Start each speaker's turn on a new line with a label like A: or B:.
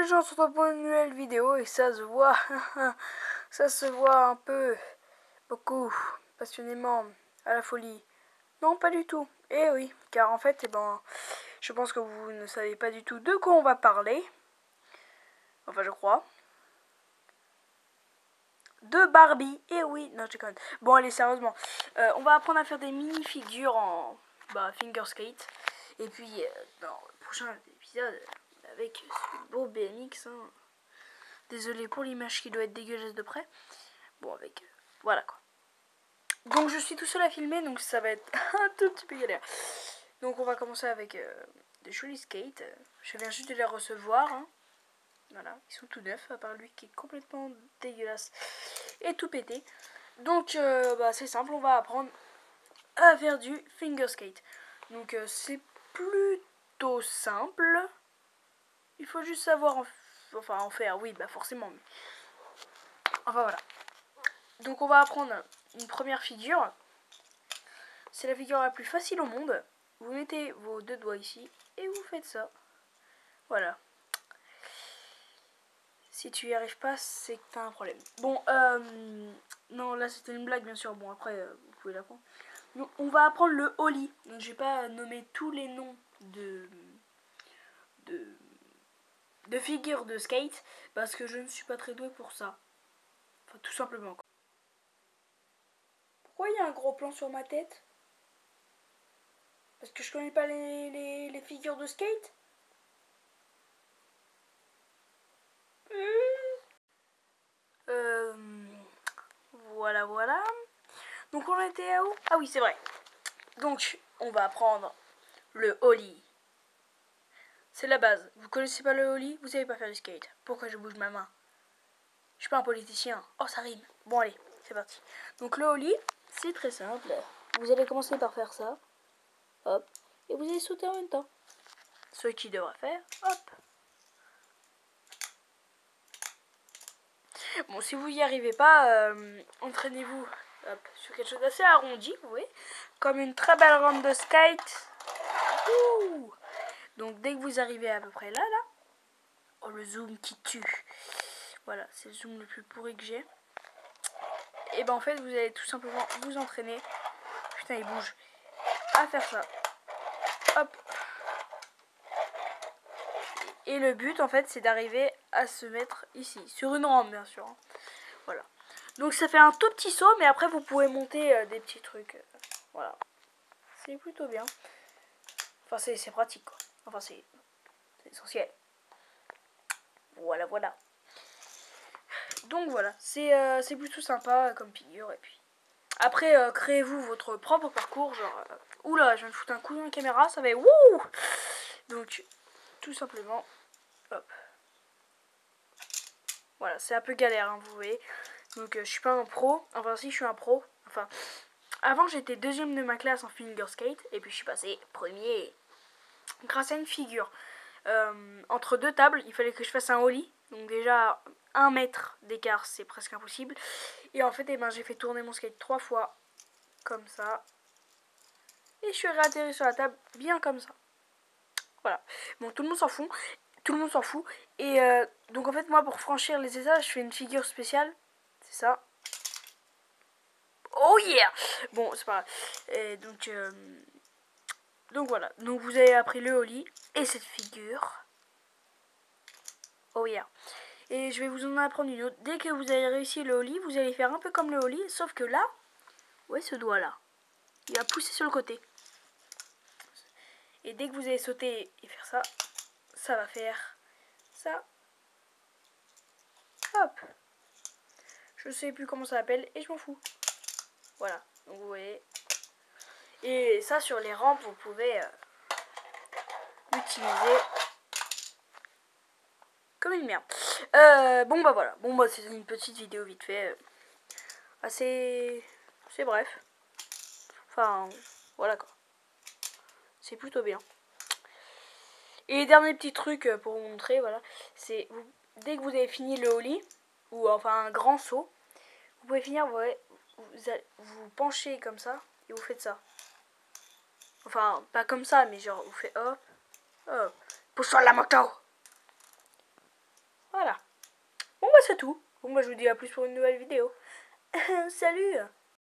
A: les gens, sont pour une nouvelle vidéo et ça se voit, ça se voit un peu, beaucoup, passionnément, à la folie. Non, pas du tout. Eh oui, car en fait, eh ben, je pense que vous ne savez pas du tout de quoi on va parler. Enfin, je crois. De Barbie. Eh oui, non, je. Bon, allez, sérieusement. Euh, on va apprendre à faire des mini-figures en bah, finger skate. Et puis, euh, dans le prochain épisode, avec ce beau BMX. Hein. Désolé pour l'image qui doit être dégueulasse de près. Bon, avec... Euh, voilà, quoi. Donc, je suis tout seul à filmer, donc ça va être un tout petit peu galère. Donc, on va commencer avec des jolis skates. Je viens juste de les recevoir. Hein. Voilà, ils sont tout neufs, à part lui qui est complètement dégueulasse et tout pété. Donc, euh, bah, c'est simple, on va apprendre à faire du finger skate. Donc, euh, c'est plutôt simple. Il faut juste savoir en, enfin, en faire, oui, bah forcément. Enfin, voilà. Donc, on va apprendre une première figure. C'est la figure la plus facile au monde. Vous mettez vos deux doigts ici et vous faites ça. Voilà. Si tu y arrives pas, c'est que t'as un problème. Bon, euh, non, là c'était une blague bien sûr. Bon, après, euh, vous pouvez l'apprendre. on va apprendre le holly. Donc, j'ai pas nommé tous les noms de, de, de figures de skate parce que je ne suis pas très doué pour ça. Enfin, tout simplement. Pourquoi il y a un gros plan sur ma tête? Parce que je connais pas les, les figures de skate? Euh, voilà, voilà. Donc on était à où? Ah oui, c'est vrai. Donc on va prendre le holly. C'est la base. Vous connaissez pas le holly Vous savez pas faire du skate. Pourquoi je bouge ma main? Je suis pas un politicien. Oh, ça rime. Bon, allez, c'est parti. Donc le holly, c'est très simple. Vous allez commencer par faire ça. Hop. Et vous allez sauter en même temps. Ce qui devra faire. Hop. Bon, si vous y arrivez pas, euh, entraînez-vous sur quelque chose d'assez arrondi, vous voyez, comme une très belle rampe de skate. Donc dès que vous arrivez à peu près là, là, oh le zoom qui tue. Voilà, c'est le zoom le plus pourri que j'ai. Et ben en fait, vous allez tout simplement vous entraîner. Putain, il bouge. À faire ça. Hop. Et le but, en fait, c'est d'arriver à se mettre ici, sur une rampe, bien sûr. Hein. Voilà. Donc ça fait un tout petit saut, mais après, vous pouvez monter euh, des petits trucs. Voilà. C'est plutôt bien. Enfin, c'est pratique, quoi. Enfin, c'est essentiel. Voilà, voilà. Donc voilà, c'est euh, plutôt sympa comme figure. Et puis après, créez-vous votre propre parcours. Genre, oula, je vais me foutre un coup dans la caméra, ça va être wouh Donc, tout simplement, Hop. Voilà, c'est un peu galère, hein, vous voyez. Donc, euh, je suis pas un pro. Enfin, si, je suis un pro. Enfin, avant, j'étais deuxième de ma classe en finger skate. Et puis, je suis passé premier grâce à une figure. Euh, entre deux tables, il fallait que je fasse un holly. Donc, déjà, un mètre d'écart, c'est presque impossible. Et en fait, eh ben, j'ai fait tourner mon skate trois fois. Comme ça. Et je suis réatterri sur la table bien comme ça. Voilà. Bon, tout le monde s'en fout tout le monde s'en fout. Et euh, donc en fait moi pour franchir les étages je fais une figure spéciale. C'est ça. Oh yeah Bon c'est pas grave. Et donc, euh, donc voilà. Donc vous avez appris le holly et cette figure. Oh yeah. Et je vais vous en apprendre une autre. Dès que vous avez réussi le holly, vous allez faire un peu comme le holly. Sauf que là, ouais ce doigt là, il va pousser sur le côté. Et dès que vous allez sauter et faire ça, ça va faire ça. Hop. Je sais plus comment ça s'appelle et je m'en fous. Voilà, donc vous voyez. Et ça sur les rampes, vous pouvez euh, l'utiliser comme une merde. Euh, bon bah voilà, bon bah c'est une petite vidéo vite fait. Euh, assez... C'est bref. Enfin, voilà quoi. C'est plutôt bien. Et dernier petit truc euh, pour vous montrer, voilà, c'est dès que vous avez fini le holly, ou enfin un grand saut, vous pouvez finir, vous, vous, vous penchez comme ça, et vous faites ça. Enfin, pas comme ça, mais genre, on fait oh, oh, pousse la moto Voilà. Bon, bah, c'est tout. Bon, bah, je vous dis à plus pour une nouvelle vidéo. Salut